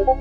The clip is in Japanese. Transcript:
you